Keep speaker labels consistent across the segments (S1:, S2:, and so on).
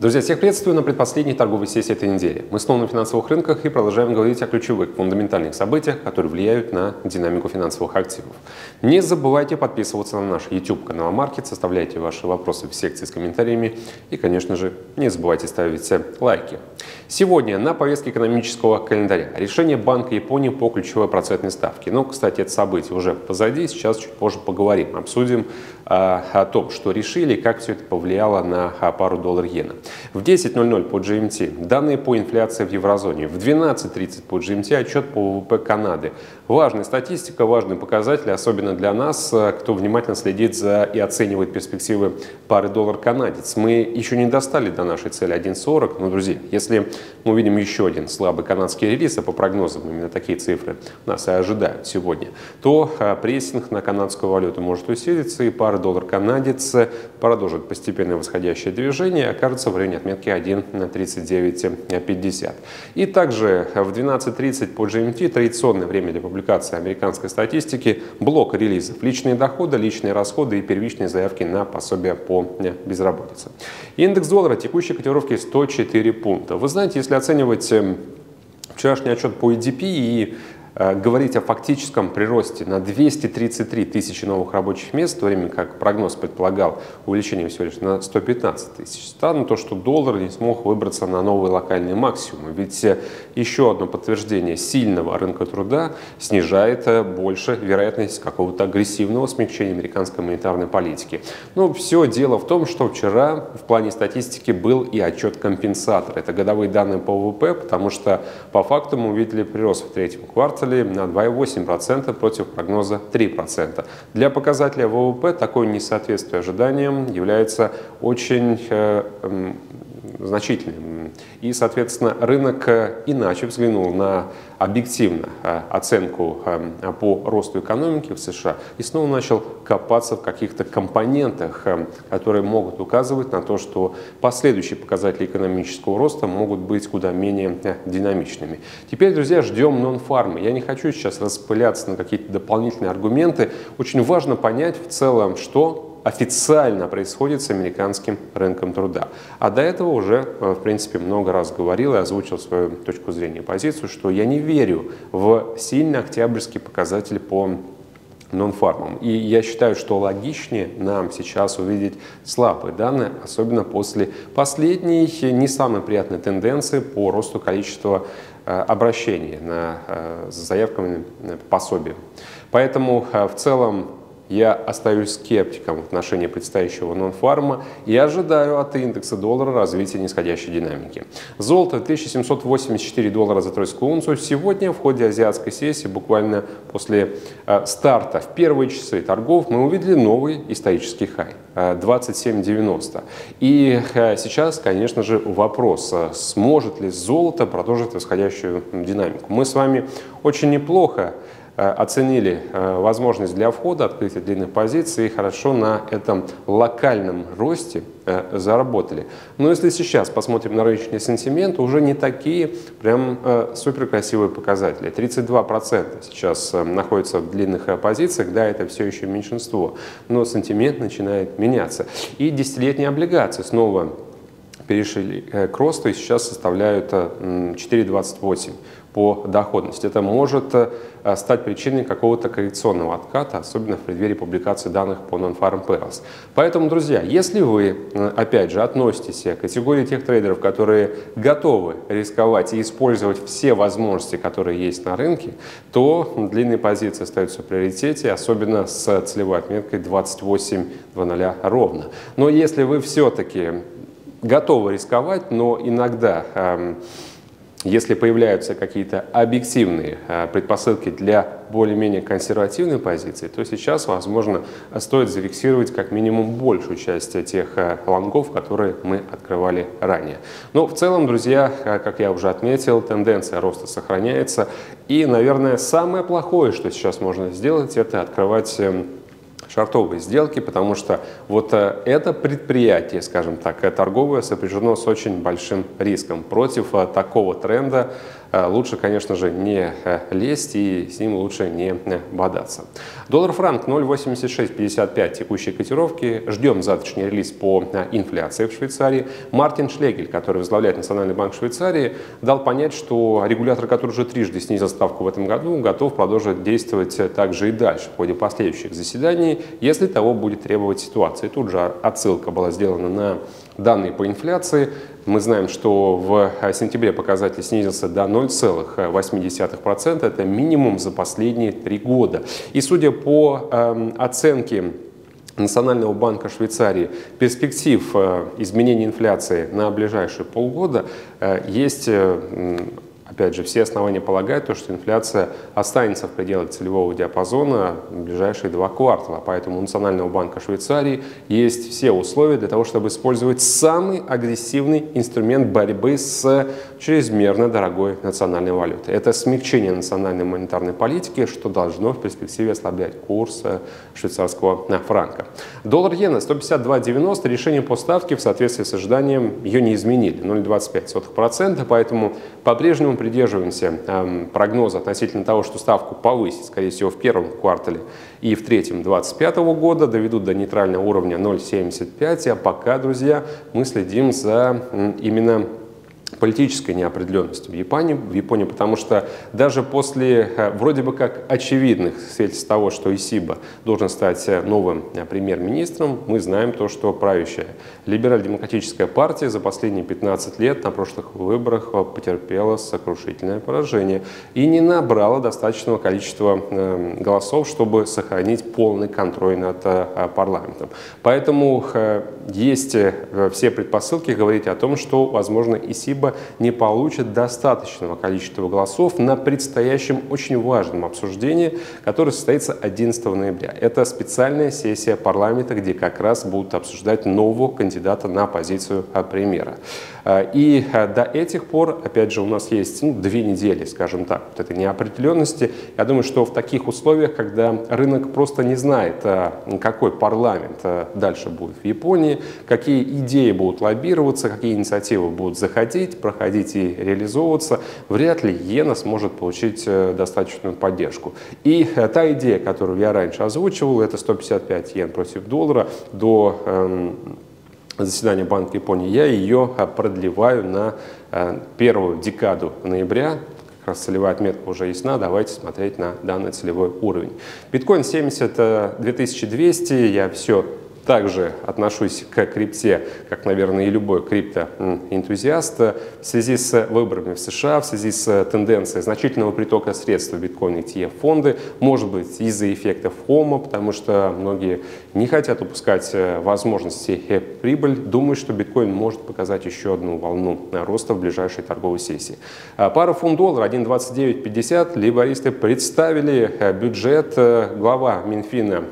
S1: Друзья, всех приветствую на предпоследней торговой сессии этой недели. Мы снова на финансовых рынках и продолжаем говорить о ключевых фундаментальных событиях, которые влияют на динамику финансовых активов. Не забывайте подписываться на наш YouTube канал Маркет, составляйте ваши вопросы в секции с комментариями и, конечно же, не забывайте ставить лайки. Сегодня на повестке экономического календаря решение Банка Японии по ключевой процентной ставке. Ну, кстати, это событие уже позади, сейчас чуть позже поговорим, обсудим а, о том, что решили и как все это повлияло на а, пару доллар-иена. В 10.00 по GMT данные по инфляции в еврозоне. В 12.30 по GMT отчет по ВВП Канады. Важная статистика, важный показатель, особенно для нас, э, кто внимательно следит за и оценивает перспективы пары доллар-канадец. Мы еще не достали до нашей цели 1.40, но, друзья, если мы увидим еще один слабый канадский релиз, а по прогнозам именно такие цифры нас и ожидают сегодня, то э, прессинг на канадскую валюту может усилиться, и пара доллар-канадец продолжит постепенное восходящее движение и окажется в районе отметки 1.3950. И также в 12.30 по GMT традиционное время для публикации американской статистики, блок релизов, личные доходы, личные расходы и первичные заявки на пособие по безработице. Индекс доллара текущей котировки 104 пункта. Вы знаете, если оценивать эм, вчерашний отчет по EDP и говорить о фактическом приросте на 233 тысячи новых рабочих мест, в то время как прогноз предполагал увеличение всего лишь на 115 тысяч, странно то, что доллар не смог выбраться на новые локальные максимумы. Ведь э, еще одно подтверждение сильного рынка труда снижает э, больше вероятность какого-то агрессивного смягчения американской монетарной политики. Но все дело в том, что вчера в плане статистики был и отчет компенсатора. Это годовые данные по ВВП, потому что по факту мы увидели прирост в третьем квартале показатели на 2,8% против прогноза 3%. Для показателя ВВП такое несоответствие ожиданиям является очень э, значительным. И, соответственно, рынок э, иначе взглянул на объективно э, оценку э, по росту экономики в США и снова начал копаться в каких-то компонентах, которые могут указывать на то, что последующие показатели экономического роста могут быть куда менее динамичными. Теперь, друзья, ждем нон-фармы. Я не хочу сейчас распыляться на какие-то дополнительные аргументы. Очень важно понять в целом, что официально происходит с американским рынком труда. А до этого уже, э, в принципе, много раз говорил и озвучил свою точку зрения, позицию, что я не верю в сильный октябрьский показатель по нон-фармам. И я считаю, что логичнее нам сейчас увидеть слабые данные, особенно после последней не самой приятной тенденции по росту количества э, обращений на, э, заявками на пособие. Поэтому в целом я остаюсь скептиком в отношении предстоящего нон-фарма и ожидаю от индекса доллара развития нисходящей динамики. Золото 1784 доллара за тройскую унцию. Сегодня в ходе азиатской сессии, буквально после э, старта, в первые часы торгов, мы увидели новый исторический хай э, 27.90. И э, сейчас, конечно же, вопрос, э, сможет ли золото продолжить восходящую динамику. Мы с вами очень неплохо Э, оценили э, возможность для входа, открытия длинных позиций и хорошо на этом локальном росте э, заработали. Но если сейчас посмотрим на рыночный сентимент, уже не такие прям супер красивые показатели. 32% сейчас находятся в длинных позициях, да, это все еще меньшинство, но сентимент начинает меняться. И десятилетние облигации снова перешли к росту и сейчас составляют 4,28 по доходности. Это может э, стать причиной какого-то коррекционного отката, особенно в преддверии публикации данных по Non-Farm Payrolls. Поэтому, друзья, если вы, э, опять же, относитесь к категории тех трейдеров, которые готовы рисковать и использовать все возможности, которые есть на рынке, то длинные позиции остаются в приоритете, особенно с целевой отметкой 28.00 ровно. Но если вы все-таки готовы рисковать, но иногда эм, если появляются какие-то объективные а, предпосылки для более-менее консервативной позиции, то сейчас, возможно, стоит зафиксировать как минимум большую часть тех а, лонгов, которые мы открывали ранее. Но в целом, друзья, как я уже отметил, тенденция роста сохраняется. И, наверное, самое плохое, что сейчас можно сделать, это открывать эм, шартовые сделки, потому что вот э, это предприятие, скажем так, э, торговое сопряжено с очень большим риском. Против э, такого тренда лучше, конечно же, не лезть и с ним лучше не бодаться. Доллар-франк 0,8655 текущей котировки. Ждем завтрашний релиз по инфляции в Швейцарии. Мартин Шлегель, который возглавляет Национальный банк Швейцарии, дал понять, что регулятор, который уже трижды снизил ставку в этом году, готов продолжить действовать также и дальше в ходе последующих заседаний, если того будет требовать ситуация. Тут же отсылка была сделана на данные по инфляции. Мы знаем, что в сентябре показатель снизился до 0,8%. Это минимум за последние три года. И судя по э, оценке Национального банка Швейцарии перспектив э, изменения инфляции на ближайшие полгода э, есть э, Опять же, все основания полагают, то, что инфляция останется в пределах целевого диапазона в ближайшие два квартала. Поэтому у Национального банка Швейцарии есть все условия для того, чтобы использовать самый агрессивный инструмент борьбы с чрезмерно дорогой национальной валютой. Это смягчение национальной монетарной политики, что должно в перспективе ослаблять курс швейцарского франка. Доллар-иена 152.90. Решение по ставке в соответствии с ожиданием ее не изменили. 0,25%. Поэтому по-прежнему придерживаемся э, прогноза относительно того, что ставку повысить, скорее всего, в первом квартале и в третьем 2025 года, доведут до нейтрального уровня 0,75, а пока, друзья, мы следим за именно политической неопределенности в Японии, в Японии, потому что даже после э, вроде бы как очевидных свидетельств того, что Исиба должен стать э, новым э, премьер-министром, мы знаем то, что правящая либерально-демократическая партия за последние 15 лет на прошлых выборах потерпела сокрушительное поражение и не набрала достаточного количества голосов, чтобы сохранить полный контроль над парламентом. Поэтому есть все предпосылки говорить о том, что, возможно, Исиба не получит достаточного количества голосов на предстоящем очень важном обсуждении, которое состоится 11 ноября. Это специальная сессия парламента, где как раз будут обсуждать нового кандидата на позицию премьера. А, и а, до этих пор, опять же, у нас есть ну, две недели, скажем так, вот этой неопределенности. Я думаю, что в таких условиях, когда рынок просто не знает, а, какой парламент дальше будет в Японии, какие идеи будут лоббироваться, какие инициативы будут заходить, проходить и реализовываться, вряд ли иена сможет получить э, достаточную поддержку. И э, та идея, которую я раньше озвучивал, это 155 йен против доллара. До эм, заседания Банка Японии, я ее а, продлеваю на а, первую декаду ноября, как раз целевая отметка уже ясна, давайте смотреть на данный целевой уровень. Биткоин 70 2200, я все также отношусь к крипте, как, наверное, и любой криптоэнтузиаст, в связи с выборами в США, в связи с тенденцией значительного притока средств в биткоин ETF фонды, может быть, из-за эффекта ФОМа, потому что многие не хотят упускать э, возможности прибыль, думают, что биткоин может показать еще одну волну роста в ближайшей торговой сессии. Пара фунт-доллар 1.2950, либористы представили э, бюджет. Э, глава Минфина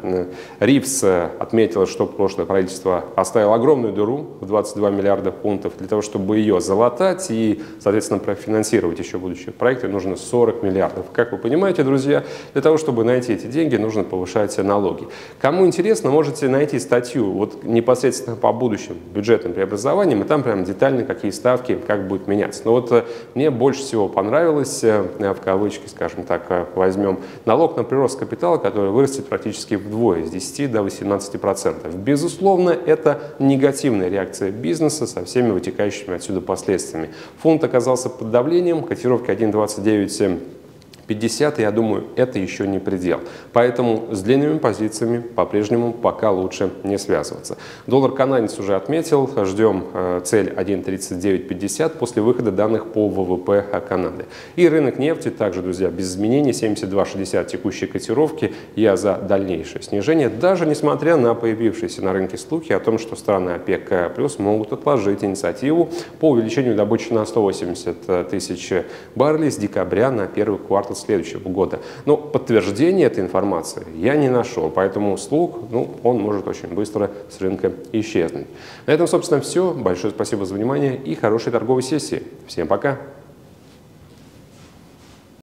S1: Ривс отметила, что прошлое правительство оставило огромную дыру в 22 миллиарда фунтов. Для того, чтобы ее залатать и, соответственно, профинансировать еще будущие проекты, нужно 40 миллиардов. Как вы понимаете, друзья, для того, чтобы найти эти деньги, нужно повышать налоги. Кому интересно, можете найти статью вот непосредственно по будущим бюджетным преобразованиям, и там прям детально какие ставки, как будет меняться. Но вот э, мне больше всего понравилось, э, в кавычки, скажем так, э, возьмем налог на прирост капитала, который вырастет практически вдвое, с 10 до 18 процентов. Безусловно, это негативная реакция бизнеса со всеми вытекающими отсюда последствиями. Фонд оказался под давлением, котировки 1,29 50, я думаю, это еще не предел. Поэтому с длинными позициями по-прежнему пока лучше не связываться. Доллар канадец уже отметил, ждем э, цель 1.3950 после выхода данных по ВВП Канады. И рынок нефти также, друзья, без изменений 72.60 текущей котировки. Я за дальнейшее снижение, даже несмотря на появившиеся на рынке слухи о том, что страны ОПЕК плюс могут отложить инициативу по увеличению добычи на 180 тысяч баррелей с декабря на первый квартал следующего года. Но подтверждения этой информации я не нашел, поэтому слуг, ну, он может очень быстро с рынка исчезнуть. На этом, собственно, все. Большое спасибо за внимание и хорошей торговой сессии. Всем пока!